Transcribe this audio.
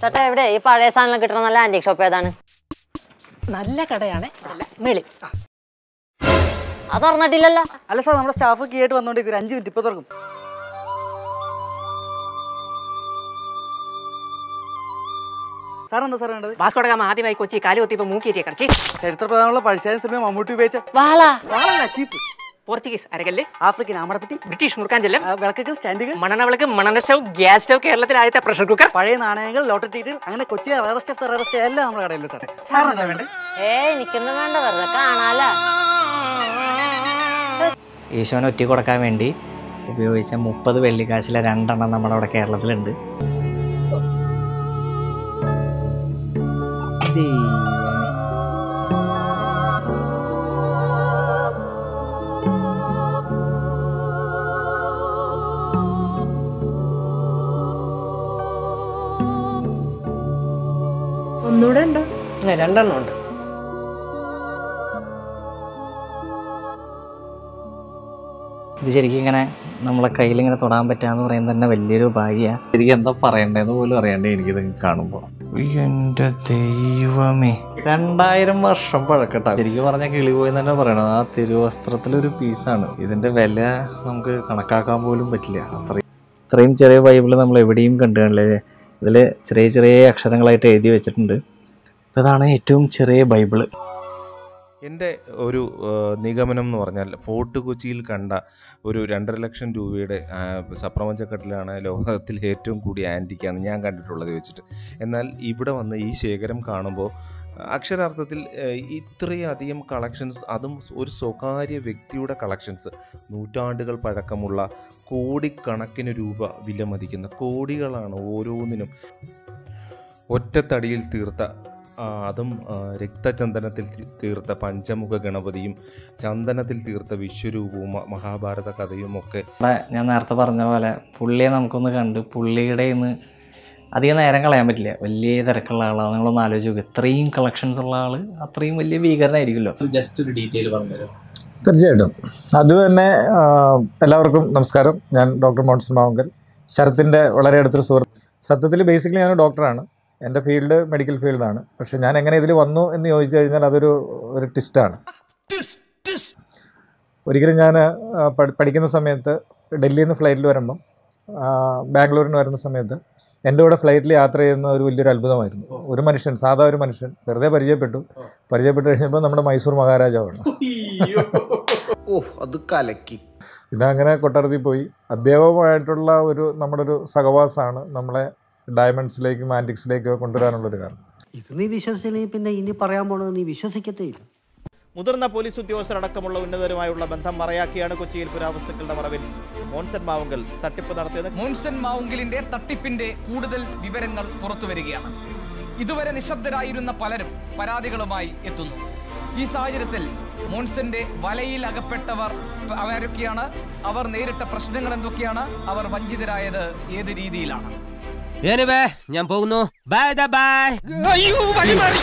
ചേട്ടാ എവിടെ? ഈ പഴയ സാധനം കിട്ടുന്ന നല്ല ആന്റിക് ഷോപ്പ് ഏതാണ്? നല്ല കടയാണ്. മേളി. അത് തുറന്നിട്ടില്ലല്ലോ. അല്ല സാർ നമ്മുടെ സ്റ്റാഫ് കീ ആയിട്ട് വന്നോണ്ടിരിക്കും ഒരു അഞ്ച് മിനിറ്റ് ഇപ്പൊ തുറക്കും. സാർ എന്താ സാർ വേണ്ടത്? വാസ്കോഡ ഗാമ ആദ്യമായി കൊച്ചി കാലുകൊത്തിയപ്പോ മൂക്കിയേറ്റിയ കറച്ചി ചരിത്ര പ്രധാനമുള്ള പഴശ്ശാല സിനിമ മമ്മൂട്ടി ഉപയോഗിച്ച വാള. വാളല്ല ചീപ്പ്. പോർച്ചുഗീസ് അരകല്ല് ആഫ്രിക്കൻ ആമടപ്പെട്ടി ബ്രിട്ടീഷ് മുറുക്കാഞ്ചെല്ലം വിളക്കുകൾ സ്റ്റാൻഡുകൾ വിളക്ക് മണന സ്റ്റവ് ഗ്യാസ് സ്റ്റവ് കേരളത്തിൽ ആദ്യത്തെ പ്രഷർ കുക്കർ. പഴയ നാണയങ്ങൾ ലോട്ടറി ടിക്കറ്റ് അങ്ങനെ കൊച്ചി ഓഫ് റേറസ്റ്റ് എല്ലാം നമ്മുടെ കടയിൽ സാറേ. സാർ എന്താ വേണ്ടത്? ഏ എനിക്കൊന്നും വേണ്ട വെറുതെ കാണാലോ. ഈശോനെ ഒറ്റ കൊടുക്കാൻ വേണ്ടി ഉപയോഗിച്ച മുപ്പത് വെള്ളിക്കാശിലെ രണ്ടെണ്ണം നമ്മുടെ അവിടെ കേരളത്തിലുണ്ട്. ഒന്നുകൂടെ ഉണ്ടോ? രണ്ടെണ്ണം ഉണ്ട്. ഇത് ശരിക്കും ഇങ്ങനെ നമ്മളെ കയ്യിൽ ഇങ്ങനെ തൊടാൻ പറ്റാന്ന് പറയുന്നത് തന്നെ വലിയൊരു ഭാഗ്യമാണ് ശരിക്കും എന്താ പറയണ്ടേന്ന് പോലും അറിയണ്ടേ എനിക്കിത് കാണുമ്പോൾ എന്റെ ദൈവമേ. രണ്ടായിരം വർഷം പഴക്കട്ട. ശരിക്കും പറഞ്ഞ കിളി പോയി തന്നെ പറയണം ആ തിരുവസ്ത്രത്തിലൊരു പീസാണ്. ഇതിന്റെ വില നമുക്ക് കണക്കാക്കാൻ പോലും പറ്റില്ല. അത്രയും ഇത്രയും ചെറിയ ബൈബിൾ നമ്മൾ എവിടെയും കണ്ടു കാണില്ലേ ഇതിൽ ചെറിയ ചെറിയ അക്ഷരങ്ങളായിട്ട് എഴുതി വെച്ചിട്ടുണ്ട്. ഇതാണ് ഏറ്റവും ചെറിയ ബൈബിൾ. എന്റെ ഒരു നിഗമനം എന്ന് പറഞ്ഞാൽ ഫോർട്ട് കൊച്ചിയിൽ കണ്ട ഒരു രണ്ടര ലക്ഷം രൂപയുടെ സപ്രപഞ്ചക്കട്ടിലാണ് ലോകത്തിൽ ഏറ്റവും കൂടിയ ആന്റിക്കാണ് ഞാൻ കണ്ടിട്ടുള്ളത് വെച്ചിട്ട്. എന്നാൽ ഇവിടെ വന്ന് ഈ ശേഖരം കാണുമ്പോൾ അക്ഷരാർത്ഥത്തിൽ ഇത്രയധികം കളക്ഷൻസ് അതും ഒരു സ്വകാര്യ വ്യക്തിയുടെ കളക്ഷൻസ് നൂറ്റാണ്ടുകൾ പഴക്കമുള്ള കോടിക്കണക്കിന് രൂപ വിലമതിക്കുന്ന കോടികളാണ് ഓരോന്നിനും ഒറ്റത്തടിയിൽ തീർത്ത അതും രക്തചന്ദനത്തിൽ തീർത്ത പഞ്ചമുഖ ഗണപതിയും ചന്ദനത്തിൽ തീർത്ത വിശ്വരൂപവും മഹാഭാരത കഥയും ഒക്കെ. ഞാൻ നേരത്തെ പറഞ്ഞ പോലെ പുള്ളിയെ നമുക്കൊന്ന് കണ്ട്. പുള്ളിയുടെ അധികം നേരം കളയാൻ പറ്റില്ല. വലിയ തിരക്കുള്ള ആളാണ്. നിങ്ങളൊന്ന് ആലോചിച്ച് നോക്കുക ഇത്രയും കളക്ഷൻസ് ഉള്ള ആൾ അത്രയും വലിയ ഭീകരനായിരിക്കുമല്ലോ. ജസ്റ്റ് ഒരു ഡീറ്റെയിൽ പറഞ്ഞുതരാം. തീർച്ചയായിട്ടും. അത് തന്നെ എല്ലാവർക്കും നമസ്കാരം. ഞാൻ ഡോക്ടർ മോൺസൺ മാവങ്കൽ. ശരത്തിന്റെ വളരെ അടുത്തൊരു സുഹൃത്ത്. സത്യത്തിൽ ബേസിക്കലി ഞാൻ ഡോക്ടറാണ് എന്റെ ഫീൽഡ് മെഡിക്കൽ ഫീൽഡാണ് പക്ഷെ ഞാൻ എങ്ങനെ ഇതിൽ വന്നു എന്ന് ചോദിച്ചു കഴിഞ്ഞാൽ അതൊരു ഒരു ട്വിസ്റ്റാണ് ഒരിക്കലും ഞാൻ പഠിക്കുന്ന സമയത്ത് ഡൽഹിയിൽ നിന്ന് ഫ്ലൈറ്റിൽ വരുമ്പം ബാംഗ്ലൂരിൽ ബാംഗ്ലൂരിന് വരുന്ന സമയത്ത് എന്റെ കൂടെ ഫ്ലൈറ്റിൽ യാത്ര ചെയ്യുന്ന ഒരു വലിയൊരു അത്ഭുതമായിരുന്നു. ഒരു മനുഷ്യൻ സാധാ ഒരു മനുഷ്യൻ വെറുതെ പരിചയപ്പെട്ടു. പരിചയപ്പെട്ട് കഴിഞ്ഞപ്പോൾ നമ്മുടെ മൈസൂർ മഹാരാജാവാണ്. ഓ അത് കലക്കി. പിന്നെ അങ്ങനെ കൊട്ടാരത്തിൽ പോയി. അദ്ദേഹവുമായിട്ടുള്ള ഒരു നമ്മുടെ ഒരു സഹവാസമാണ് നമ്മളെ ഡയമണ്ട്സിലേക്കും ആന്റിക്സിലേക്കും കൊണ്ടുവരാനുള്ളൊരു കാരണം. ഇത് നീ വിശ്വസിച്ചില്ലെങ്കിൽ പിന്നെ ഇനി പറയാൻ പോണത് നീ വിശ്വസിക്കത്തേ ഇല്ല. മുതിർന്ന പോലീസ് ഉദ്യോഗസ്ഥരടക്കമുള്ള ഉന്നതരുമായുള്ള ബന്ധം മറയാക്കിയാണ് കൊച്ചിയിൽ പുരാവസ്തുക്കളുടെ മറവിൽ. മോൻസൻ മാവുങ്കൽ തട്ടിപ്പ് നടത്തിയത് മോൺസൺ മാവുങ്കലിന്റെ തട്ടിപ്പിന്റെ കൂടുതൽ വിവരങ്ങൾ പുറത്തു വരികയാണ്. ഇതുവരെ നിശബ്ദരായിരുന്ന പലരും പരാതികളുമായി എത്തുന്നു. ഈ സാഹചര്യത്തിൽ മോൺസന്റെ വലയിൽ അകപ്പെട്ടവർ അവരൊക്കെയാണ്. അവർ നേരിട്ട പ്രശ്നങ്ങൾ എന്തൊക്കെയാണ്? അവർ വഞ്ചിതരായത് ഏത് രീതിയിലാണ്? ഞാൻ പോകുന്നു. ബൈ ബൈ അയ്യോ വഴി മാറി